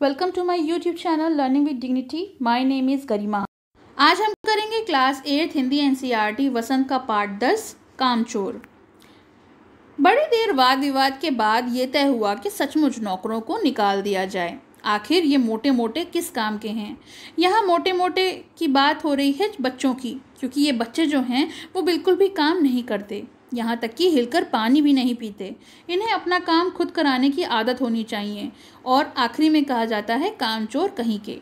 Welcome to my YouTube channel learning with dignity my name is Garima आज हम करेंगे class eighth Hindi NCERT Vasant का part दस, कामचोर। बड़ी देर वाद विवाद के बाद ये तय हुआ कि सचमुच नौकरों को निकाल दिया जाए। आखिर ये मोटे मोटे किस काम के हैं? यहाँ मोटे मोटे की बात हो रही है बच्चों की, क्योंकि ये बच्चे जो हैं, वो बिल्कुल भी काम नहीं करते। यहाँ तक कि हिलकर पानी भी नहीं पीते। इन्हें अपना काम खुद कराने की आदत होनी चाहिए और आखिरी में कहा जाता है, काम चोर कहीं के।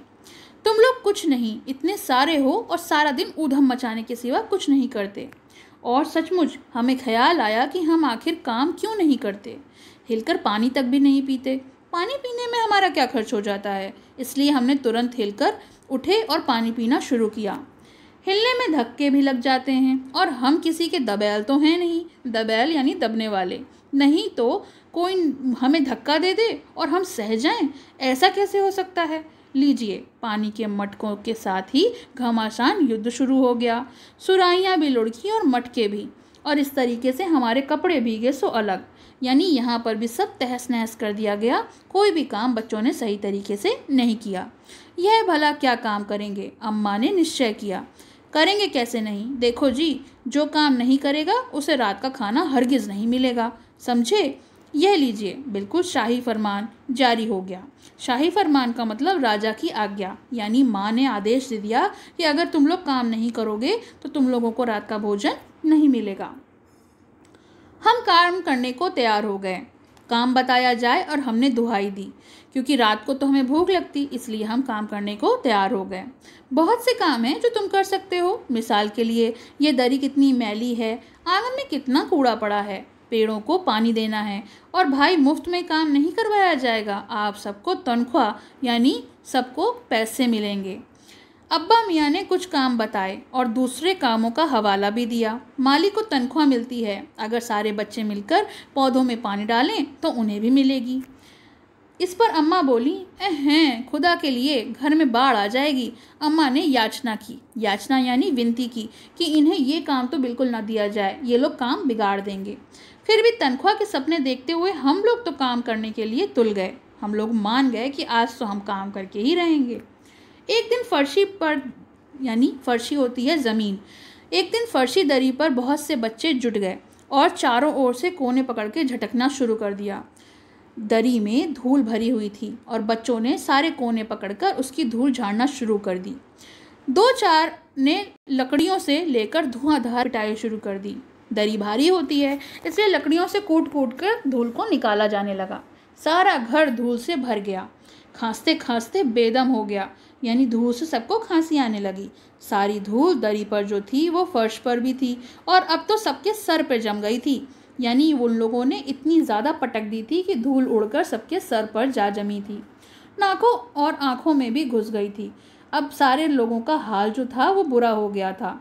तुम लोग कुछ नहीं, इतने सारे हो और सारा दिन ऊधम मचाने के सिवा कुछ नहीं करते। और सचमुच, हमें ख्याल आया कि हम आखिर काम क्यों नहीं करते। हिलकर पानी तक भी नहीं पीते। पानी पीने में हमारा क्या खर्च हो जाता है? इसलिए हमने तुरंत हिलकर उठे और पानी पीना शुरू किया। हिलने में धक्के भी लग जाते हैं। और हम किसी के दबैल तो हैं नहीं। दबैल यानी दबने वाले। नहीं तो कोई हमें धक्का दे दे और हम सह जाएँ? ऐसा कैसे हो सकता है? लीजिए, पानी के मटकों के साथ ही घमासान युद्ध शुरू हो गया। सुराइयाँ भी लुढ़की और मटके भी। और इस तरीके से हमारे कपड़े भीगे सो अलग। यानी यहाँ पर भी सब तहस नहस कर दिया गया। कोई भी काम बच्चों ने सही तरीके से नहीं किया। यह भला क्या काम करेंगे? अम्मा ने निश्चय किया। करेंगे कैसे नहीं? देखो जी, जो काम नहीं करेगा, उसे रात का खाना हरगिज़ नहीं मिलेगा। समझे? यह लीजिए। बिल्कुल शाही फरमान जारी हो गया। शाही फरमान का मतलब राजा की आज्ञा, यानी माँ ने आदेश दे दिया कि अगर तुम लोग काम नहीं करोगे तो तुम लोगों को रात का भोजन नहीं मिलेगा। हम काम करने को तैयार हो गए। काम बताया जाए और हमने दुहाई दी। क्योंकि रात को तो हमें भूख लगती, इसलिए हम काम करने को तैयार हो गए। बहुत से काम हैं जो तुम कर सकते हो। मिसाल के लिए, ये दरी कितनी मैली है, आँगन में कितना कूड़ा पड़ा है, पेड़ों को पानी देना है, और भाई मुफ़्त में काम नहीं करवाया जाएगा। आप सबको तनख्वाह, यानी सबको पैसे मिलेंगे। अब्बा मियाँ ने कुछ काम बताए और दूसरे कामों का हवाला भी दिया। माली को तनख्वाह मिलती है। अगर सारे बच्चे मिलकर पौधों में पानी डालें तो उन्हें भी मिलेगी। इस पर अम्मा बोली हैं, खुदा के लिए घर में बाढ़ आ जाएगी। अम्मा ने याचना की। याचना यानी विनती की कि इन्हें ये काम तो बिल्कुल ना दिया जाए, ये लोग काम बिगाड़ देंगे। फिर भी तनख्वाह के सपने देखते हुए हम लोग तो काम करने के लिए तुल गए। हम लोग मान गए कि आज तो हम काम करके ही रहेंगे। एक दिन फर्शी पर, यानी फर्शी होती है ज़मीन। एक दिन फर्शी दरी पर बहुत से बच्चे जुट गए और चारों ओर से कोने पकड़ के झटकना शुरू कर दिया। दरी में धूल भरी हुई थी और बच्चों ने सारे कोने पकड़कर उसकी धूल झाड़ना शुरू कर दी। दो चार ने लकड़ियों से लेकर धुआंधार पिटाई शुरू कर दी। दरी भारी होती है, इसलिए लकड़ियों से कूट कूट कर धूल को निकाला जाने लगा। सारा घर धूल से भर गया। खांसते खांसते बेदम हो गया। यानी धूल से सबको खांसी आने लगी। सारी धूल दरी पर जो थी, वो फर्श पर भी थी और अब तो सबके सर पर जम गई थी। यानी उन लोगों ने इतनी ज़्यादा पटक दी थी कि धूल उड़कर सबके सर पर जा जमी थी। नाकों और आँखों में भी घुस गई थी। अब सारे लोगों का हाल जो था, वो बुरा हो गया था।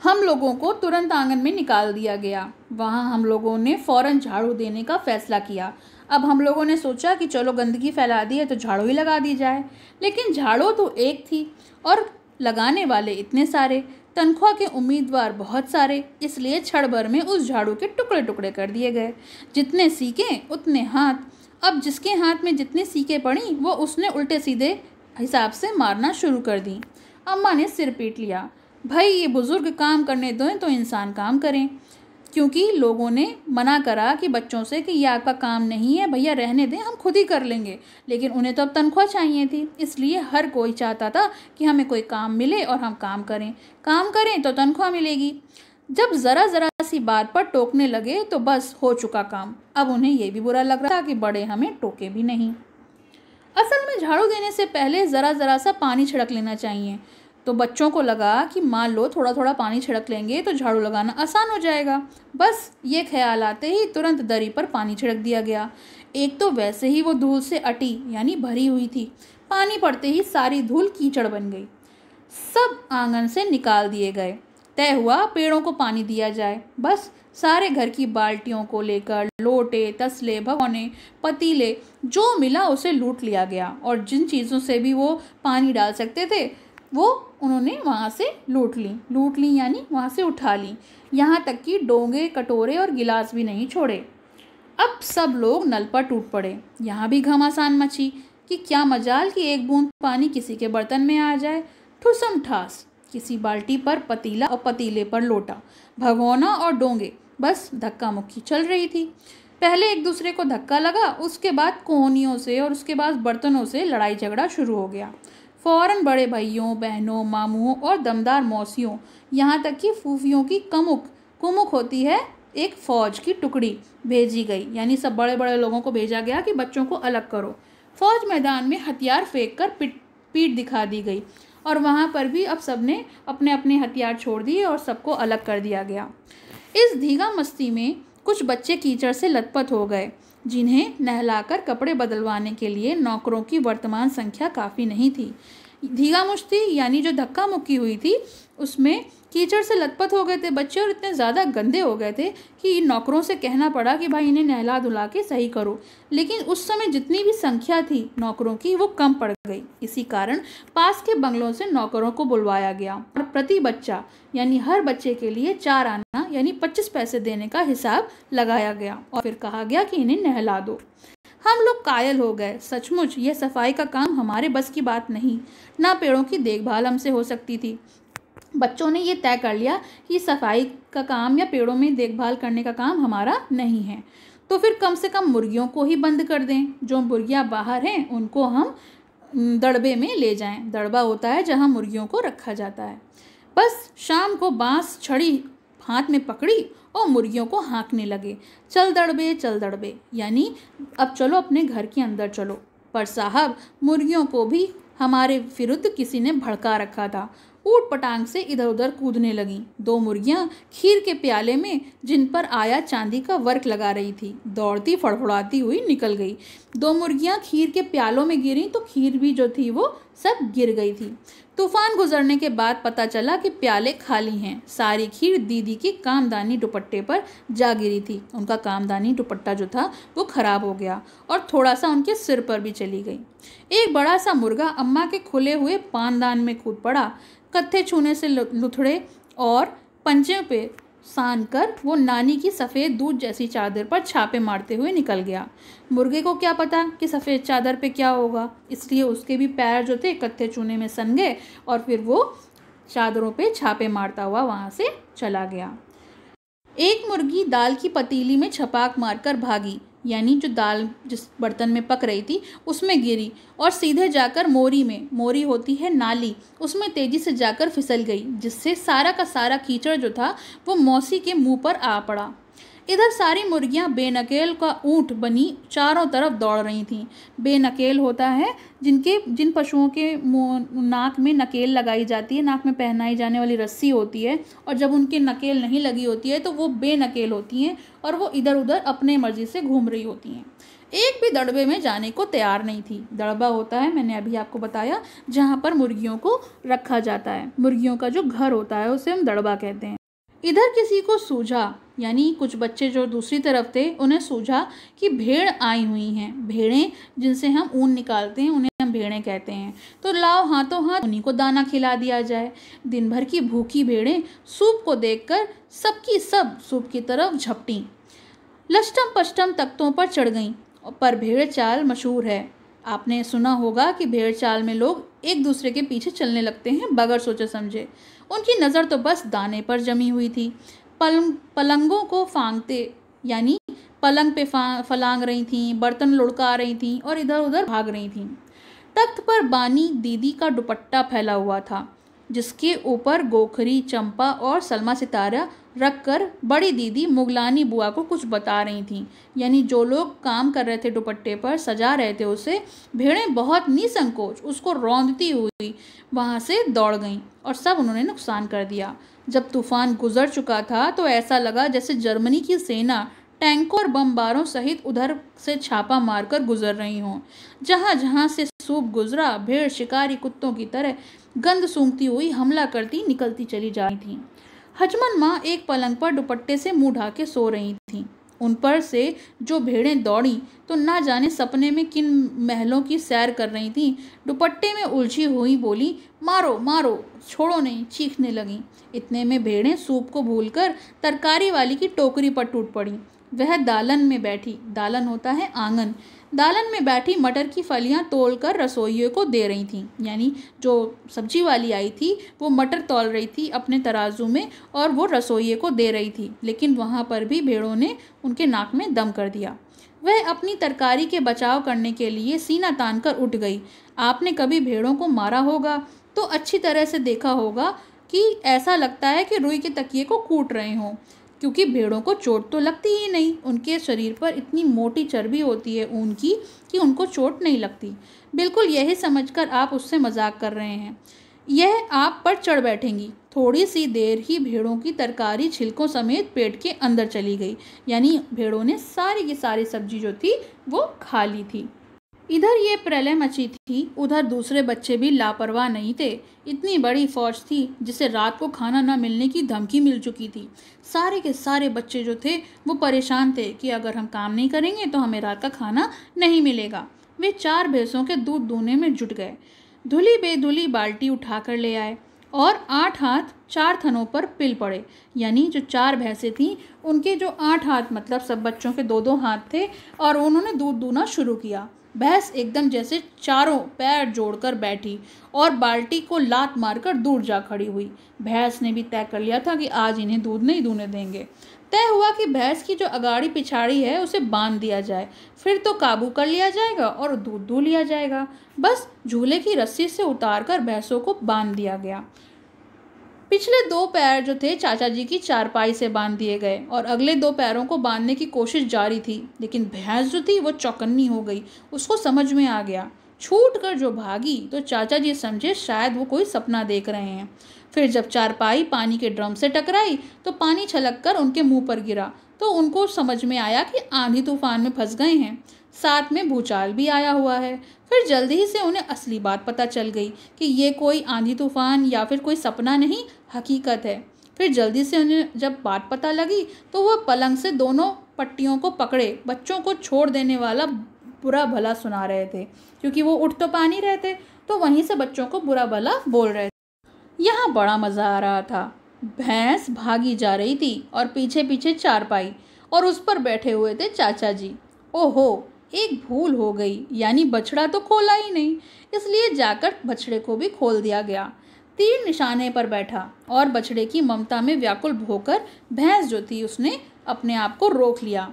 हम लोगों को तुरंत आँगन में निकाल दिया गया। वहाँ हम लोगों ने फ़ौरन झाड़ू देने का फैसला किया। अब हम लोगों ने सोचा कि चलो गंदगी फैला दी है तो झाड़ू ही लगा दी जाए। लेकिन झाड़ू तो एक थी और लगाने वाले इतने सारे, तनख्वाह के उम्मीदवार बहुत सारे, इसलिए छड़ भर में उस झाड़ू के टुकड़े टुकड़े कर दिए गए। जितने सीखे, उतने हाथ। अब जिसके हाथ में जितनी सीखे पड़ी, वो उसने उल्टे सीधे हिसाब से मारना शुरू कर दी। अम्मा ने सिर पीट लिया। भाई, ये बुज़ुर्ग काम करने दें तो इंसान काम करें। क्योंकि लोगों ने मना करा कि बच्चों से कि ये आपका काम नहीं है, भैया रहने दें, हम खुद ही कर लेंगे। लेकिन उन्हें तो अब तनख्वाह चाहिए थी, इसलिए हर कोई चाहता था कि हमें कोई काम मिले और हम काम करें। काम करें तो तनख्वाह मिलेगी। जब ज़रा ज़रा सी बात पर टोकने लगे तो बस हो चुका काम। अब उन्हें यह भी बुरा लग रहा था कि बड़े हमें टोके भी नहीं। असल में झाड़ू देने से पहले ज़रा ज़रा सा पानी छिड़क लेना चाहिए। तो बच्चों को लगा कि मान लो थोड़ा थोड़ा पानी छिड़क लेंगे तो झाड़ू लगाना आसान हो जाएगा। बस ये ख्याल आते ही तुरंत दरी पर पानी छिड़क दिया गया। एक तो वैसे ही वो धूल से अटी, यानी भरी हुई थी। पानी पड़ते ही सारी धूल कीचड़ बन गई। सब आँगन से निकाल दिए गए। तय हुआ पेड़ों को पानी दिया जाए। बस सारे घर की बाल्टियों को लेकर लोटे, तसले, भगोने, पतीले, जो मिला उसे लूट लिया गया। और जिन चीज़ों से भी वो पानी डाल सकते थे, वो उन्होंने वहाँ से लूट ली। लूट ली यानी वहाँ से उठा ली। यहाँ तक कि डोंगे, कटोरे और गिलास भी नहीं छोड़े। अब सब लोग नल पर टूट पड़े। यहाँ भी घमासान मची कि क्या मजाल कि एक बूंद पानी किसी के बर्तन में आ जाए। ठुसम ठास, किसी बाल्टी पर पतीला और पतीले पर लोटा, भगोना और डोंगे, बस धक्का मुक्की चल रही थी। पहले एक दूसरे को धक्का लगा, उसके बाद कोहनियों से और उसके बाद बर्तनों से लड़ाई झगड़ा शुरू हो गया। फ़ौरन बड़े भाइयों, बहनों, मामुओं और दमदार मौसियों, यहाँ तक कि फूफियों की कमुक, कुमुक होती है एक फ़ौज की टुकड़ी भेजी गई। यानी सब बड़े बड़े लोगों को भेजा गया कि बच्चों को अलग करो। फौज मैदान में हथियार फेंक कर पीट, पीठ दिखा दी गई और वहाँ पर भी अब सबने अपने अपने हथियार छोड़ दिए और सबको अलग कर दिया गया। इस धीगा मस्ती में कुछ बच्चे कीचड़ से लथपथ हो गए। जिन्हें नहलाकर कपड़े बदलवाने के लिए नौकरों की वर्तमान संख्या काफ़ी नहीं थी। धीगा मुश्ती यानी जो धक्का मुक्की हुई थी, उसमें कीचड़ से लथपथ हो गए थे बच्चे और इतने ज़्यादा गंदे हो गए थे कि नौकरों से कहना पड़ा कि भाई इन्हें नहला धुला के सही करो। लेकिन उस समय जितनी भी संख्या थी नौकरों की, वो कम पड़ गई। इसी कारण पास के बंगलों से नौकरों को बुलवाया गया। और प्रति बच्चा, यानी हर बच्चे के लिए चार आना, यानी पच्चीस पैसे देने का हिसाब लगाया गया। और फिर कहा गया कि इन्हें नहला दो। हम लोग कायल हो गए। सचमुच, यह सफ़ाई का काम हमारे बस की बात नहीं, ना पेड़ों की देखभाल हमसे हो सकती थी। बच्चों ने ये तय कर लिया कि सफ़ाई का काम या पेड़ों में देखभाल करने का काम हमारा नहीं है। तो फिर कम से कम मुर्गियों को ही बंद कर दें। जो मुर्गियाँ बाहर हैं, उनको हम दड़बे में ले जाएँ। दड़बा होता है जहाँ मुर्गियों को रखा जाता है। बस शाम को बाँस छड़ी हाथ में पकड़ी और मुर्गियों को हाँकने लगे। चल दड़बे चल दड़बे। यानी, अब चलो अपने घर के अंदर चलो। पर साहब, मुर्गियों को भी हमारे विरुद्ध किसी ने भड़का रखा था। ऊट पटांग से इधर उधर कूदने लगी। दो मुर्गियाँ खीर के प्याले में, जिन पर आया चांदी का वर्क लगा रही थी, दौड़ती फड़फड़ाती हुई निकल गई। दो मुर्गियाँ खीर के प्यालों में गिरी तो खीर भी जो थी, वो सब गिर गई थी। तूफ़ान गुजरने के बाद पता चला कि प्याले खाली हैं। सारी खीर दीदी की कामदानी दुपट्टे पर जा गिरी थी। उनका कामदानी दुपट्टा जो था, वो खराब हो गया और थोड़ा सा उनके सिर पर भी चली गई। एक बड़ा सा मुर्गा अम्मा के खुले हुए पानदान में कूद पड़ा। कत्थे छूने से लुथड़े और पंचे पे सान कर वो नानी की सफ़ेद दूध जैसी चादर पर छापे मारते हुए निकल गया। मुर्गे को क्या पता कि सफ़ेद चादर पे क्या होगा, इसलिए उसके भी पैर जो थे कत्थे चूने में सन गए और फिर वो चादरों पे छापे मारता हुआ वहाँ से चला गया। एक मुर्गी दाल की पतीली में छपाक मारकर भागी। यानी जो दाल जिस बर्तन में पक रही थी, उसमें गिरी और सीधे जाकर मोरी में, मोरी होती है नाली, उसमें तेज़ी से जाकर फिसल गई, जिससे सारा का सारा कीचड़ जो था, वो मौसी के मुँह पर आ पड़ा। इधर सारी मुर्गियाँ बेनकेल का ऊँट बनी चारों तरफ़ दौड़ रही थीं। बेनकेल होता है जिनके, जिन पशुओं के नाक में नकेल लगाई जाती है, नाक में पहनाई जाने वाली रस्सी होती है, और जब उनके नकेल नहीं लगी होती है तो वो बेनकेल होती हैं और वो इधर उधर अपने मर्ज़ी से घूम रही होती हैं। एक भी दड़बे में जाने को तैयार नहीं थी। दड़बा होता है, मैंने अभी आपको बताया, जहाँ पर मुर्गियों को रखा जाता है। मुर्गियों का जो घर होता है, उसे हम दड़बा कहते हैं। इधर किसी को सूझा यानी कुछ बच्चे जो दूसरी तरफ़ थे, उन्हें सूझा कि भेड़ आई हुई हैं। भेड़ें जिनसे हम ऊन निकालते हैं, उन्हें हम भेड़ें कहते हैं। तो लाओ हाथों हाथ, उन्हीं को दाना खिला दिया जाए। दिन भर की भूखी भेड़ें सूप को देखकर सबकी सब सूप की तरफ़ झपटी। लष्टम पष्टम तख्तों पर चढ़ गईं, पर भेड़ चाल मशहूर है। आपने सुना होगा कि भेड़ चाल में लोग एक दूसरे के पीछे चलने लगते हैं, बगैर सोचे समझे। उनकी नज़र तो बस दाने पर जमी हुई थी। पलंग, पलंगों को फांगते, यानी पलंग पे फलांग रही थी, बर्तन लुढ़का रही थी और इधर उधर भाग रही थी। तख्त पर बानी दीदी का दुपट्टा फैला हुआ था, जिसके ऊपर गोखरी, चंपा और सलमा सितारा रखकर बड़ी दीदी मुगलानी बुआ को कुछ बता रही थी। यानी जो लोग काम कर रहे थे दुपट्टे पर, सजा रहे थे उसे, भेड़ें बहुत निसंकोच, उसको रौंदती हुई वहाँ से दौड़ गईं और सब उन्होंने नुकसान कर दिया। जब तूफ़ान गुजर चुका था तो ऐसा लगा जैसे जर्मनी की सेना टैंकों और बमबारों सहित उधर से छापा मारकर गुजर रही हों। जहाँ जहाँ से सूप गुजरा, भेड़, शिकारी, कुत्तों की तरह गंद सूंघती हुई हमला करती निकलती चली जा रही थी। हजमन माँ एक पलंग पर दुपट्टे से मुँह ढाके सो रही थी। उन पर से जो भेड़ें दौड़ी तो ना जाने सपने में किन महलों की सैर कर रही थीं। दुपट्टे में उलझी हुई बोली, मारो मारो, छोड़ो नहीं, चीखने लगी। इतने में भेड़ें सूप को भूलकर तरकारी वाली की टोकरी पर टूट पड़ी। वह दालन में बैठी। दालन होता है आँगन। दालन में बैठी मटर की फलियाँ तोड़कर रसोइयों को दे रही थीं। यानी जो सब्ज़ी वाली आई थी, वो मटर तोल रही थी अपने तराजू में और वो रसोइये को दे रही थी, लेकिन वहाँ पर भी भेड़ों ने उनके नाक में दम कर दिया। वह अपनी तरकारी के बचाव करने के लिए सीना तान कर उठ गई। आपने कभी भेड़ों को मारा होगा? तो अच्छी तरह से देखा होगा कि ऐसा लगता है कि रुई के तकिए को कूट रहे हों। क्योंकि भेड़ों को चोट तो लगती ही नहीं। उनके शरीर पर इतनी मोटी चर्बी होती है ऊन की कि उनको चोट नहीं लगती। बिल्कुल यही समझकर आप उससे मज़ाक कर रहे हैं। यह आप पर चढ़ बैठेंगी। थोड़ी सी देर ही भेड़ों की तरकारी छिलकों समेत पेट के अंदर चली गई। यानी भेड़ों ने सारी की सारी सब्ज़ी जो थी, वो खा ली थी। इधर ये प्रलय मची थी, उधर दूसरे बच्चे भी लापरवाह नहीं थे। इतनी बड़ी फौज थी, जिसे रात को खाना न मिलने की धमकी मिल चुकी थी। सारे के सारे बच्चे जो थे, वो परेशान थे कि अगर हम काम नहीं करेंगे तो हमें रात का खाना नहीं मिलेगा। वे चार भैंसों के दूध दूने में जुट गए। धुली बेधुली बाल्टी उठाकर ले आए और आठ हाथ चार थनों पर पिल पड़े। यानी जो चार भैंसें थीं, उनके जो आठ हाथ मतलब सब बच्चों के दो दो हाथ थे, और उन्होंने दूध दूना शुरू किया। भैंस एकदम जैसे चारों पैर जोड़कर बैठी और बाल्टी को लात मारकर दूर जा खड़ी हुई। भैंस ने भी तय कर लिया था कि आज इन्हें दूध नहीं दूने देंगे। तय हुआ कि भैंस की जो अगाड़ी पिछाड़ी है, उसे बाँध दिया जाए। फिर तो काबू कर लिया जाएगा और दूध दू लिया जाएगा। बस झूले की रस्सी से उतार कर भैंसों को बाँध दिया गया। पिछले दो पैर जो थे चाचा जी की चारपाई से बाँध दिए गए और अगले दो पैरों को बांधने की कोशिश जारी थी, लेकिन भैंस जो थी वो चौकन्नी हो गई, उसको समझ में आ गया। छूट कर जो भागी तो चाचा जी समझे शायद वो कोई सपना देख रहे हैं। फिर जब चारपाई पानी के ड्रम से टकराई तो पानी छलक कर उनके मुँह पर गिरा तो उनको समझ में आया कि आंधी तूफ़ान में फंस गए हैं। साथ में भूचाल भी आया हुआ है। फिर जल्दी ही से उन्हें असली बात पता चल गई कि ये कोई आंधी तूफ़ान या फिर कोई सपना नहीं हकीकत है। फिर जल्दी से उन्हें जब बात पता लगी तो वह पलंग से दोनों पट्टियों को पकड़े। बच्चों को छोड़ देने वाला बुरा भला सुना रहे थे, क्योंकि वो उठ तो पा नहीं रहे थे तो वहीं से बच्चों को बुरा भला बोल रहे थे। यहाँ बड़ा मज़ा आ रहा था। भैंस भागी जा रही थी और पीछे पीछे चारपाई और उस पर बैठे हुए थे चाचा जी। ओहो, एक भूल हो गई। यानी बछड़ा तो खोला ही नहीं, इसलिए जाकर बछड़े को भी खोल दिया गया। तीर निशाने पर बैठा और बछड़े की ममता में व्याकुल होकर भैंस जो थी उसने अपने आप को रोक लिया।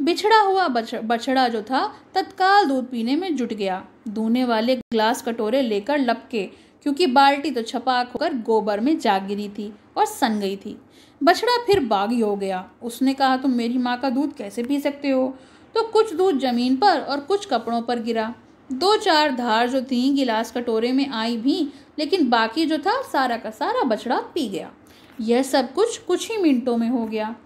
बिछड़ा हुआ बछड़ा जो था तत्काल दूध पीने में जुट गया। दूने वाले ग्लास कटोरे लेकर लपके, क्योंकि बाल्टी तो छपाक होकर गोबर में जा गिरी थी और सन गई थी। बछड़ा फिर बागी हो गया। उसने कहा, तुम मेरी माँ का दूध कैसे पी सकते हो? तो कुछ दूध ज़मीन पर और कुछ कपड़ों पर गिरा। दो चार धार जो थी गिलास कटोरे में आई भी लेकिन बाकी जो था, सारा का सारा बछड़ा पी गया। यह सब कुछ कुछ ही मिनटों में हो गया।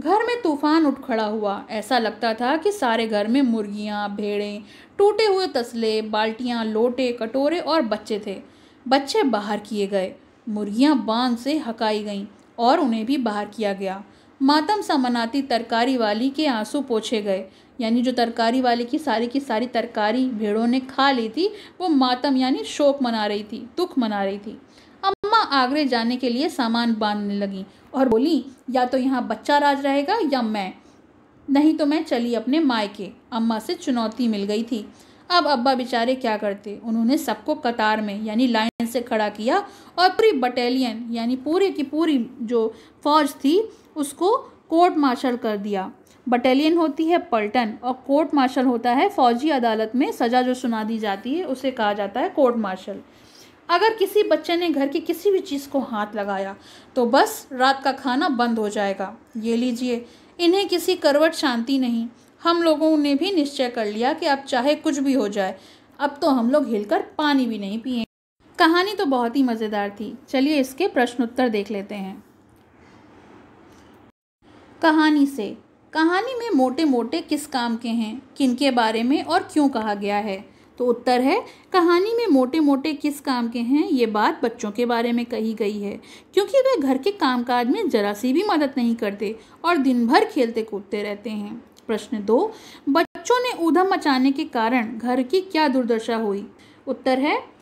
घर में तूफ़ान उठ खड़ा हुआ। ऐसा लगता था कि सारे घर में मुर्गियाँ, भेड़ें, टूटे हुए तसले, बाल्टियाँ, लोटे, कटोरे और बच्चे थे। बच्चे बाहर किए गए। मुर्गियाँ बाँध से हकाई गईं और उन्हें भी बाहर किया गया। मातम सा मनाती तरकारी वाली के आँसू पोछे गए। यानी जो तरकारी वाले की सारी की सारी तरकारी भेड़ों ने खा ली थी, वो मातम यानी शोक मना रही थी, दुख मना रही थी। अम्मा आगरे जाने के लिए सामान बांधने लगी और बोली, या तो यहाँ बच्चा राज रहेगा या मैं। नहीं तो मैं चली अपने मायके। अम्मा से चुनौती मिल गई थी। अब अब्बा बेचारे क्या करते? उन्होंने सबको कतार में यानी लाइन से खड़ा किया और पूरी बटालियन यानी पूरी की पूरी जो फौज थी, उसको कोर्ट मार्शल कर दिया। बटालियन होती है पलटन और कोर्ट मार्शल होता है फौजी अदालत में सज़ा जो सुना दी जाती है, उसे कहा जाता है कोर्ट मार्शल। अगर किसी बच्चे ने घर की किसी भी चीज़ को हाथ लगाया तो बस रात का खाना बंद हो जाएगा। ये लीजिए, इन्हें किसी करवट शांति नहीं। हम लोगों ने भी निश्चय कर लिया कि अब चाहे कुछ भी हो जाए, अब तो हम लोग हिलकर पानी भी नहीं पिए। कहानी तो बहुत ही मज़ेदार थी। चलिए इसके प्रश्न उत्तर देख लेते हैं। कहानी से कहानी में मोटे मोटे किस काम के हैं किन के बारे में और क्यों कहा गया है? तो उत्तर है, कहानी में मोटे मोटे किस काम के हैं, ये बात बच्चों के बारे में कही गई है। क्योंकि वे घर के कामकाज में जरा सी भी मदद नहीं करते और दिन भर खेलते कूदते रहते हैं। प्रश्न दो, बच्चों ने ऊधम मचाने के कारण घर की क्या दुर्दशा हुई? उत्तर है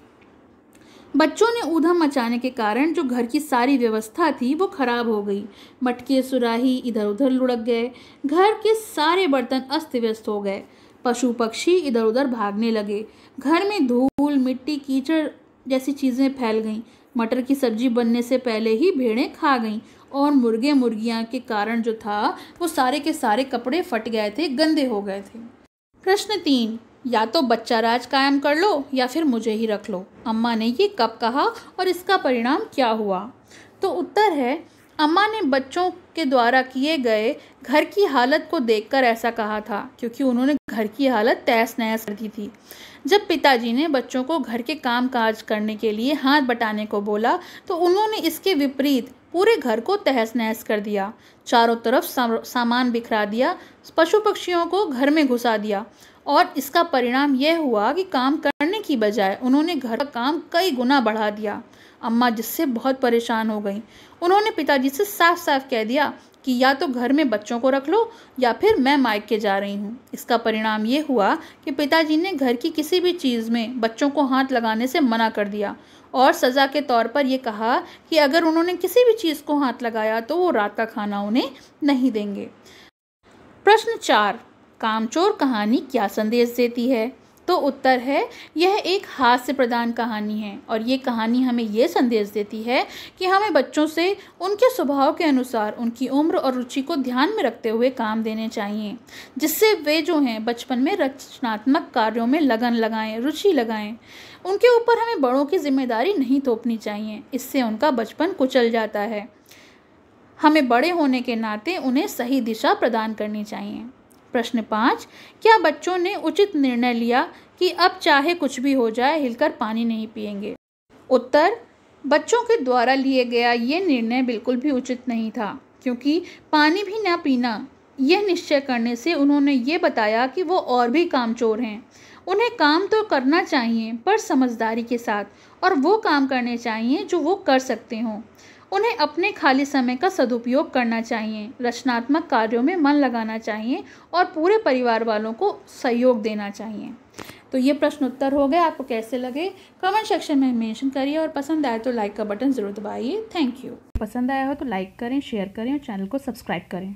बच्चों ने ऊधम मचाने के कारण जो घर की सारी व्यवस्था थी वो खराब हो गई। मटके सुराही इधर उधर लुढ़क गए। घर के सारे बर्तन अस्त व्यस्त हो गए। पशु पक्षी इधर उधर भागने लगे। घर में धूल, मिट्टी, कीचड़ जैसी चीज़ें फैल गईं। मटर की सब्ज़ी बनने से पहले ही भेड़ें खा गईं और मुर्गे मुर्गियाँ के कारण जो था, वो सारे के सारे कपड़े फट गए थे, गंदे हो गए थे। प्रश्न तीन या तो बच्चा राज कायम कर लो या फिर मुझे ही रख लो। अम्मा ने ये कब कहा और इसका परिणाम क्या हुआ? तो उत्तर है, अम्मा ने बच्चों के द्वारा किए गए घर की हालत को देखकर ऐसा कहा था, क्योंकि उन्होंने घर की हालत तहस नहस कर दी थी। जब पिताजी ने बच्चों को घर के काम काज करने के लिए हाथ बटाने को बोला तो उन्होंने इसके विपरीत पूरे घर को तहस नहस कर दिया। चारों तरफ़ सामान बिखरा दिया, पशु पक्षियों को घर में घुसा दिया। और इसका परिणाम यह हुआ कि काम करने की बजाय उन्होंने घर का काम कई गुना बढ़ा दिया। अम्मा जिससे बहुत परेशान हो गई। उन्होंने पिताजी से साफ़ साफ़ कह दिया कि या तो घर में बच्चों को रख लो या फिर मैं मायके जा रही हूँ। इसका परिणाम ये हुआ कि पिताजी ने घर की किसी भी चीज़ में बच्चों को हाथ लगाने से मना कर दिया और सज़ा के तौर पर यह कहा कि अगर उन्होंने किसी भी चीज़ को हाथ लगाया तो वो रात का खाना उन्हें नहीं देंगे। प्रश्न चार कामचोर कहानी क्या संदेश देती है? तो उत्तर है, यह एक हास्य प्रदान कहानी है और ये कहानी हमें ये संदेश देती है कि हमें बच्चों से उनके स्वभाव के अनुसार उनकी उम्र और रुचि को ध्यान में रखते हुए काम देने चाहिए, जिससे वे जो हैं बचपन में रचनात्मक कार्यों में लगन लगाएँ, रुचि लगाएँ। उनके ऊपर हमें बड़ों की ज़िम्मेदारी नहीं थोपनी चाहिए, इससे उनका बचपन कुचल जाता है। हमें बड़े होने के नाते उन्हें सही दिशा प्रदान करनी चाहिए। प्रश्न पाँच, क्या बच्चों ने उचित निर्णय लिया कि अब चाहे कुछ भी हो जाए, हिलकर पानी नहीं पिएँगे? उत्तर, बच्चों के द्वारा लिए गया ये निर्णय बिल्कुल भी उचित नहीं था, क्योंकि पानी भी ना पीना, यह निश्चय करने से उन्होंने ये बताया कि वो और भी कामचोर हैं। उन्हें काम तो करना चाहिए, पर समझदारी के साथ, और वो काम करने चाहिए जो वो कर सकते हों। उन्हें अपने खाली समय का सदुपयोग करना चाहिए, रचनात्मक कार्यों में मन लगाना चाहिए और पूरे परिवार वालों को सहयोग देना चाहिए। तो ये प्रश्न उत्तर हो गए, आपको कैसे लगे? कमेंट सेक्शन में मेंशन करिए और पसंद आए तो लाइक का बटन ज़रूर दबाइए। Thank you. पसंद आया हो तो लाइक करें, शेयर करें और चैनल को सब्सक्राइब करें।